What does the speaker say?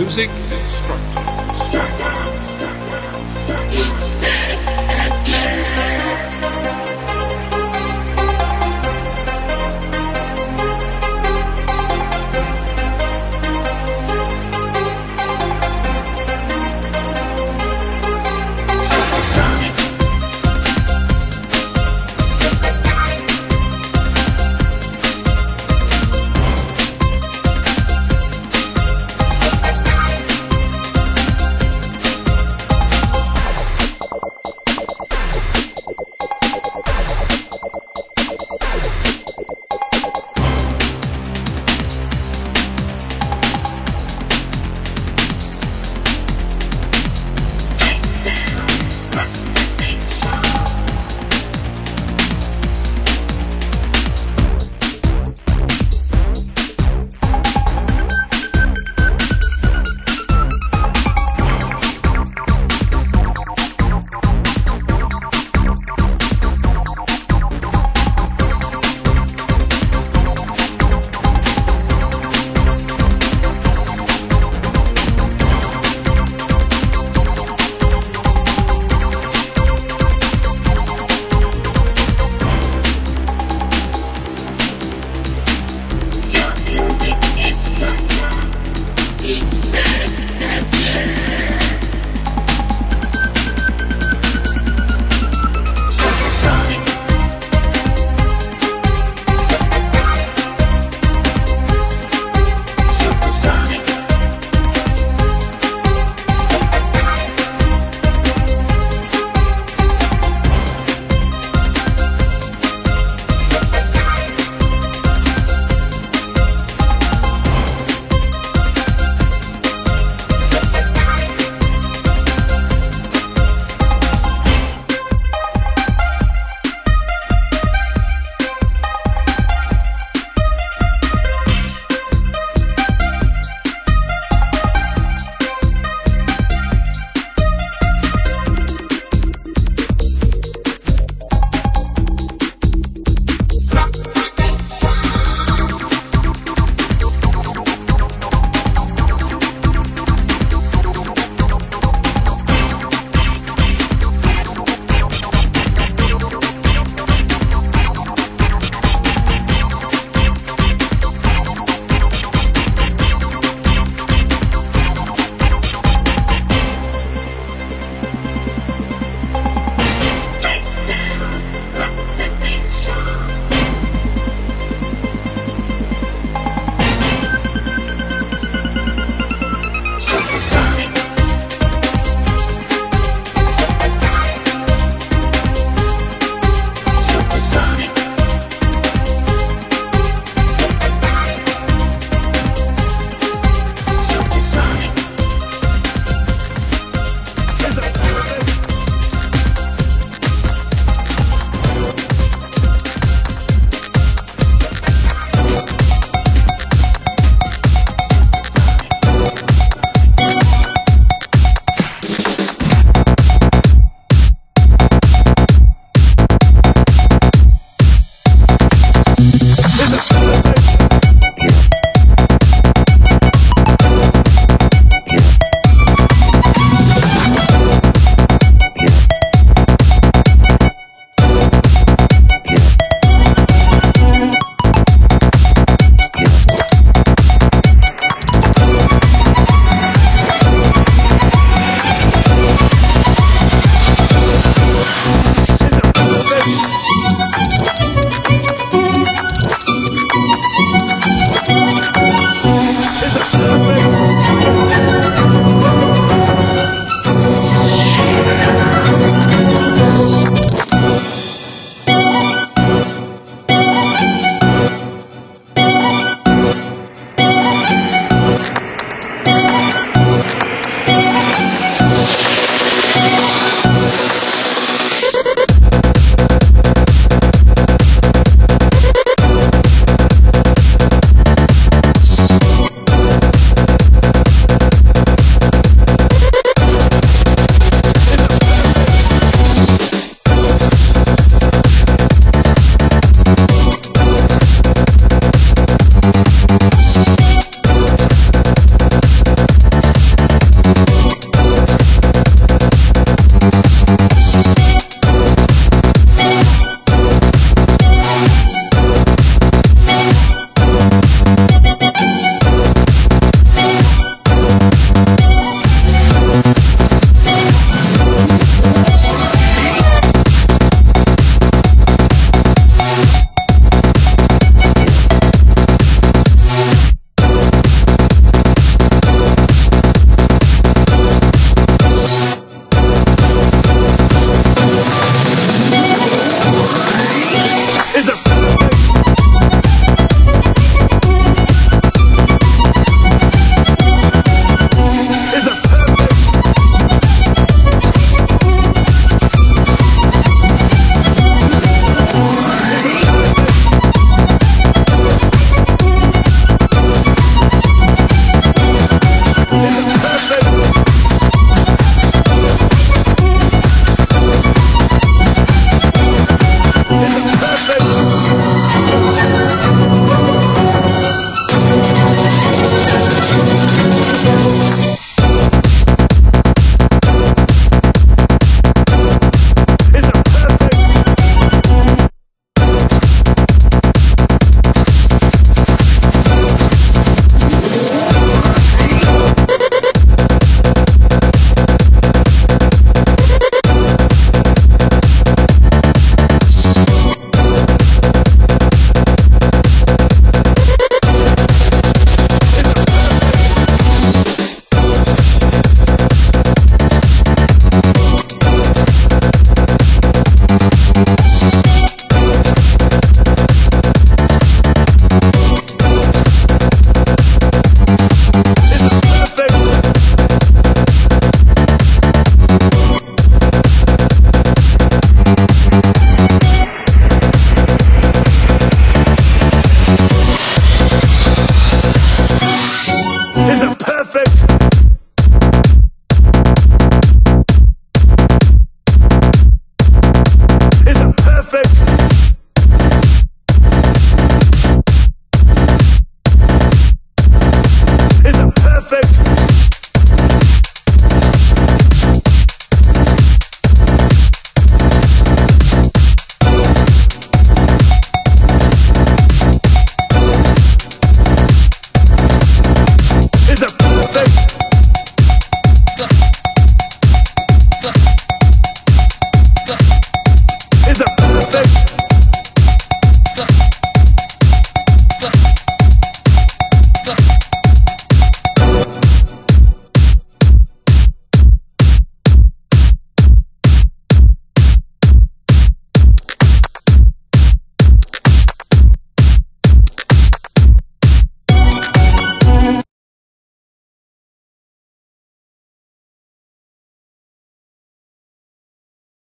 music instructor.